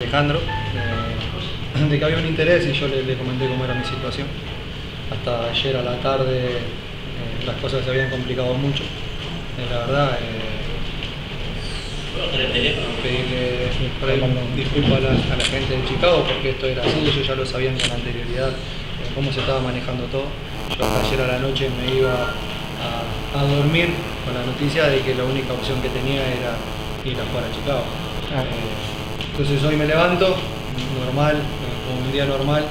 Alejandro, eh, de que había un interés y yo le, le comenté cómo era mi situación. Hasta ayer a la tarde eh, las cosas se habían complicado mucho. Eh, la verdad, pedirle por ahí disculpas a la, a la gente de Chicago porque esto era así, ellos ya lo sabían con anterioridad cómo se estaba manejando todo. Yo hasta ayer a la noche me iba a, a dormir con la noticia de que la única opción que tenía era ir a jugar a Chicago. Eh, entonces hoy me levanto, normal, como un día normal,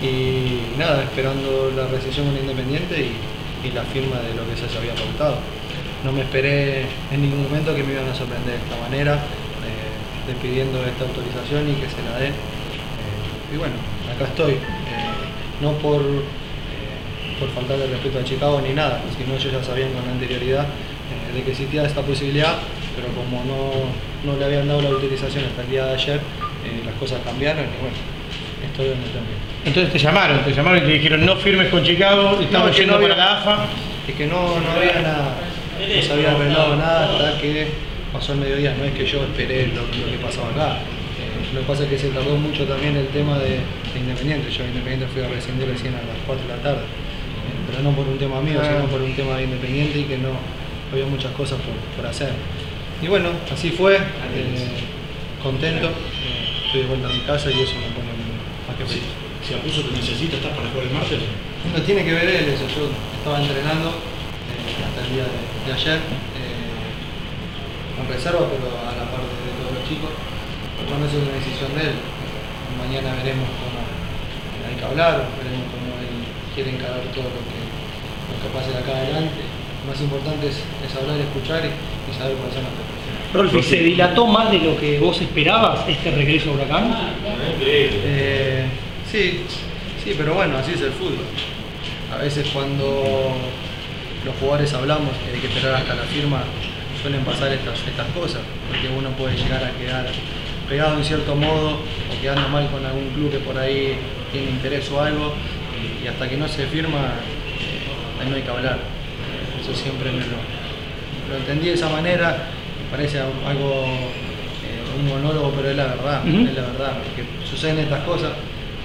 y nada, esperando la recesión con Independiente y, la firma de lo que se había pautado. No me esperé en ningún momento que me iban a sorprender de esta manera, eh, pidiendo esta autorización y que se la den. Eh, y bueno, acá estoy. Eh, no por, eh, por faltar de respeto a Chicago ni nada, sino ellos ya sabían con anterioridad de que existía esta posibilidad, pero como no, no le habían dado la autorización hasta el día de ayer, eh, las cosas cambiaron y bueno, estoy donde estar. Entonces te llamaron, te llamaron y te dijeron no firmes con Chicago, estamos es que yendo no para había- la AFA. Es que no, no había nada, no se había arreglado nada hasta que pasó el mediodía, no es que yo esperé lo, lo que pasaba acá. Eh, lo que pasa es que se tardó mucho también el tema de, de Independiente, yo a Independiente fui a rescindir recién a las 4 de la tarde, Eh, pero no por un tema mío, Ah. sino por un tema de Independiente y que no había muchas cosas por, por hacer. Y bueno, así fue, eh, contento, eh, estoy de vuelta a mi casa y eso me pone más que feliz. Si Apuso te necesita, ¿estás para jugar el martes? No tiene que ver él eso, yo estaba entrenando eh, hasta el día de, de ayer, con reserva, pero a la par de, todos los chicos. Eso es una decisión de él. Mañana veremos cómo hay que hablar, veremos cómo él quiere encarar todo lo que, lo que pase de acá adelante. Lo más importante es, es hablar, escuchar y, y saber cuáles son las respuestas. Rolfi, ¿se dilató más de lo que vos esperabas este regreso a Huracán? Eh, sí, sí, pero bueno, así es el fútbol. A veces cuando los jugadores hablamos que hay que esperar hasta la firma, suelen pasar estas, estas cosas, porque uno puede llegar a quedar pegado en cierto modo o quedando mal con algún club que por ahí tiene interés o algo, y, y hasta que no se firma, eh, ahí no hay que hablar. Eso siempre me lo, lo entendí de esa manera, me parece algo, eh, un monólogo, pero es la verdad, es la verdad, porque suceden estas cosas,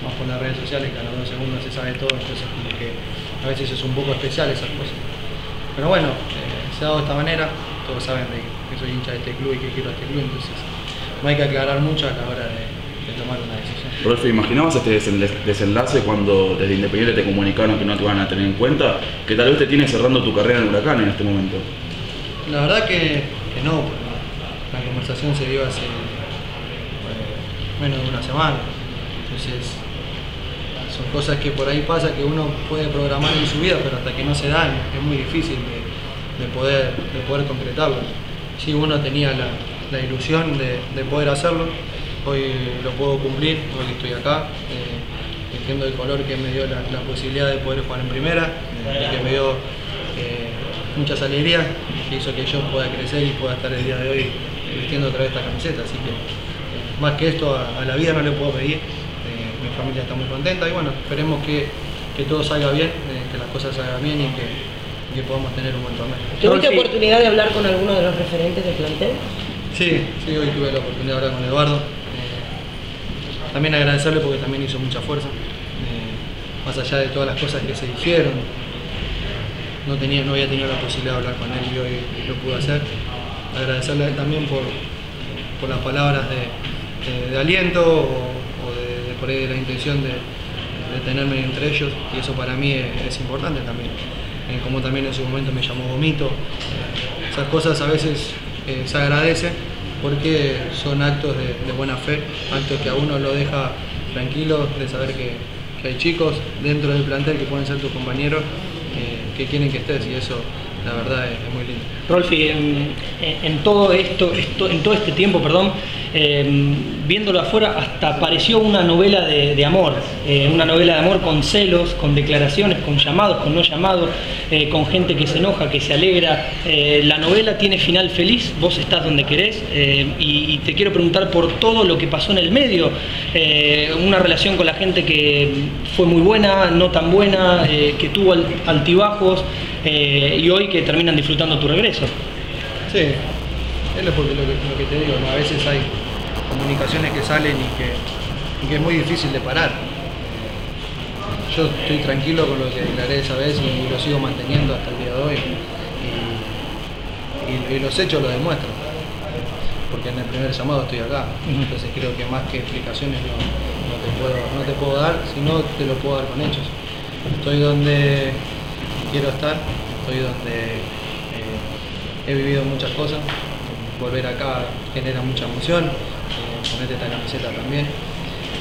más con las redes sociales, que a los dos segundos se sabe todo, entonces como que a veces es un poco especial esas cosas. Pero bueno, eh, se ha dado de esta manera, todos saben de que soy hincha de este club y que quiero a este club, entonces no hay que aclarar mucho a la hora tomar una decisión. ¿imaginabas este desen- desenlace cuando desde Independiente te comunicaron que no te iban a tener en cuenta? Que tal vez te tiene cerrando tu carrera en Huracán en este momento. La verdad que, que no, porque la conversación se dio hace eh, menos de una semana. Entonces, son cosas que por ahí pasa que uno puede programar en su vida, pero hasta que no se dan es muy difícil de, de poder, de poder concretarlo. Sí, uno tenía la, la ilusión de, de poder hacerlo, hoy lo puedo cumplir, hoy estoy acá. eh, entiendo el color que me dio la, la posibilidad de poder jugar en primera, eh, que me dio eh, muchas alegrías, que hizo que yo pueda crecer y pueda estar el día de hoy vistiendo otra vez esta camiseta. Así que eh, más que esto a, a la vida no le puedo pedir. Mi familia está muy contenta y bueno, esperemos que, que todo salga bien, que las cosas salgan bien y que, que podamos tener un buen torneo. ¿Tuviste oportunidad de hablar con alguno de los referentes del plantel? Sí, sí, hoy tuve la oportunidad de hablar con Eduardo. También agradecerle porque también hizo mucha fuerza. Eh, más allá de todas las cosas que se dijeron, no, tenía, no había tenido la posibilidad de hablar con él y hoy lo pude hacer. Agradecerle a él también por, por las palabras de, aliento o, de, por ahí de la intención de, tenerme entre ellos y eso para mí es, importante también. Eh, como también en su momento me llamó Vomito. Eh, esas cosas a veces eh, se agradecen porque son actos de, buena fe, actos que a uno lo deja tranquilo de saber que, hay chicos dentro del plantel que pueden ser tus compañeros que quieren que estés y eso la verdad es, muy lindo. Rolfi, en, todo esto, en todo este tiempo, perdón, eh, viéndolo afuera, hasta pareció una novela de, amor, eh, una novela de amor con celos, con declaraciones, con llamados, con no llamados, eh, con gente que se enoja, que se alegra. Eh, la novela tiene final feliz, vos estás donde querés, y, te quiero preguntar por todo lo que pasó en el medio, una relación con la gente que fue muy buena, no tan buena, que tuvo al- altibajos, eh, y hoy que terminan disfrutando tu regreso. Sí, es lo, que, lo que te digo, ¿no? a veces hay comunicaciones que salen y que, y que es muy difícil de parar. Yo estoy tranquilo con lo que declaré esa vez y lo sigo manteniendo hasta el día de hoy. Y, y- y los hechos lo demuestran. Porque en el primer llamado estoy acá. Entonces creo que más que explicaciones no, no te, puedo, no te puedo dar, sino te lo puedo dar con hechos. Estoy donde quiero estar, estoy donde eh, he vivido muchas cosas. Volver acá genera mucha emoción, eh, ponerte esta camiseta también.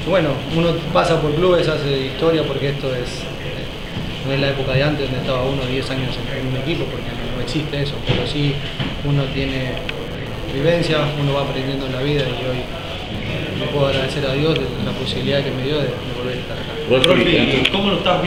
Bueno, uno pasa por clubes, hace historia porque esto es, eh, no es la época de antes donde estaba uno 10 años en, un equipo, porque no, no existe eso, pero sí uno tiene eh, vivencia, uno va aprendiendo en la vida y hoy le puedo agradecer a Dios de la posibilidad que me dio de, de volver a estar acá. ¿cómo lo estás viendo?